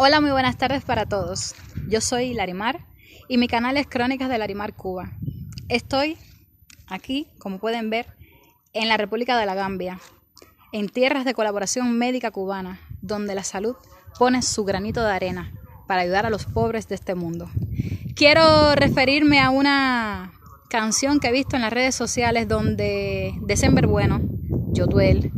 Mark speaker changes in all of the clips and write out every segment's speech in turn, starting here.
Speaker 1: Hola, muy buenas tardes para todos. Yo soy Larimar y mi canal es Crónicas de Larimar Cuba. Estoy aquí, como pueden ver, en la República de la Gambia, en tierras de colaboración médica cubana, donde la salud pone su granito de arena para ayudar a los pobres de este mundo. Quiero referirme a una canción que he visto en las redes sociales donde December Bueno, Yotuel,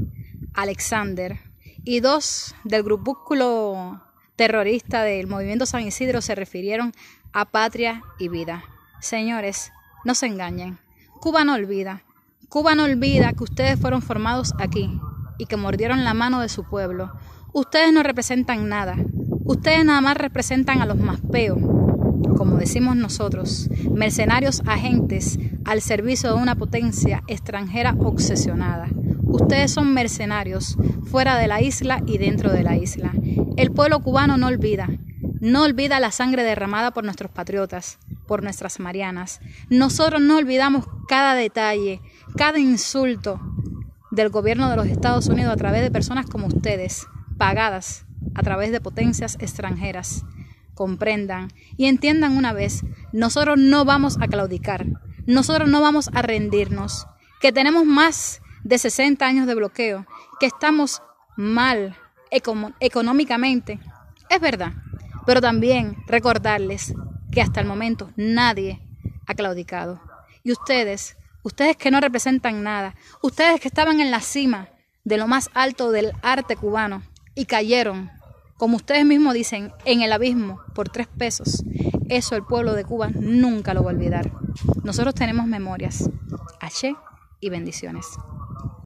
Speaker 1: Alexander y dos del grupúsculo terrorista del movimiento San Isidro se refirieron a patria y vida. Señores, no se engañen. Cuba no olvida. Cuba no olvida que ustedes fueron formados aquí y que mordieron la mano de su pueblo. Ustedes no representan nada. Ustedes nada más representan a los más peos, como decimos nosotros, mercenarios agentes al servicio de una potencia extranjera obsesionada. Ustedes son mercenarios fuera de la isla y dentro de la isla. El pueblo cubano no olvida, no olvida la sangre derramada por nuestros patriotas, por nuestras marianas. Nosotros no olvidamos cada detalle, cada insulto del gobierno de los Estados Unidos a través de personas como ustedes, pagadas a través de potencias extranjeras. Comprendan y entiendan una vez, nosotros no vamos a claudicar, nosotros no vamos a rendirnos, que tenemos más de 60 años de bloqueo, que estamos mal económicamente. Es verdad, pero también recordarles que hasta el momento nadie ha claudicado. Y ustedes, ustedes que no representan nada, ustedes que estaban en la cima de lo más alto del arte cubano y cayeron, como ustedes mismos dicen, en el abismo por tres pesos, eso el pueblo de Cuba nunca lo va a olvidar. Nosotros tenemos memorias. H y bendiciones.